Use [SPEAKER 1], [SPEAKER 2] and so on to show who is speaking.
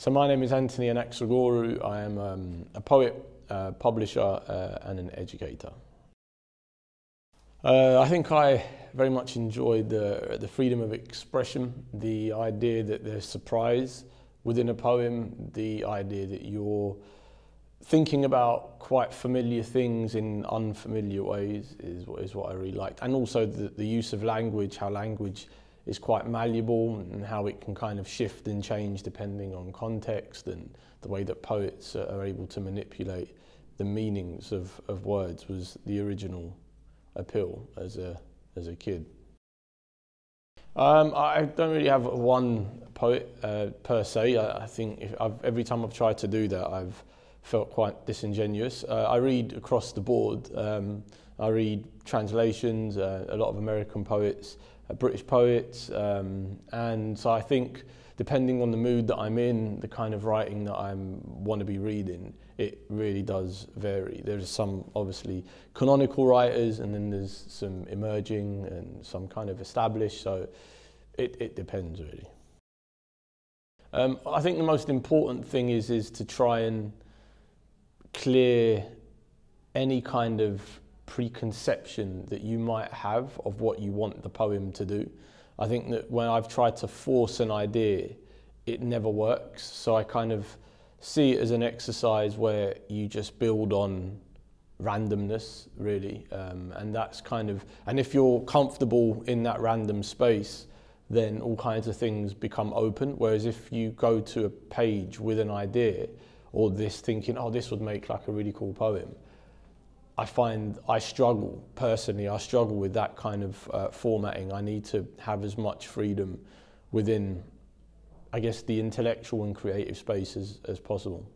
[SPEAKER 1] So my name is Anthony Anaxagorou. I am um, a poet, uh, publisher uh, and an educator. Uh, I think I very much enjoyed the, the freedom of expression, the idea that there's surprise within a poem, the idea that you're thinking about quite familiar things in unfamiliar ways is, is what I really liked. And also the, the use of language, how language is quite malleable and how it can kind of shift and change depending on context and the way that poets are able to manipulate the meanings of, of words was the original appeal as a, as a kid. Um, I don't really have one poet uh, per se. I, I think every time I've tried to do that, I've felt quite disingenuous. Uh, I read across the board. Um, I read translations, uh, a lot of American poets, uh, British poets, um, and so I think depending on the mood that I'm in, the kind of writing that I want to be reading, it really does vary. There's some obviously canonical writers, and then there's some emerging and some kind of established. So it, it depends really. Um, I think the most important thing is is to try and clear any kind of preconception that you might have of what you want the poem to do. I think that when I've tried to force an idea, it never works. So I kind of see it as an exercise where you just build on randomness, really. Um, and that's kind of, and if you're comfortable in that random space, then all kinds of things become open. Whereas if you go to a page with an idea, or this thinking, oh, this would make like a really cool poem. I find I struggle personally. I struggle with that kind of uh, formatting. I need to have as much freedom within, I guess, the intellectual and creative space as, as possible.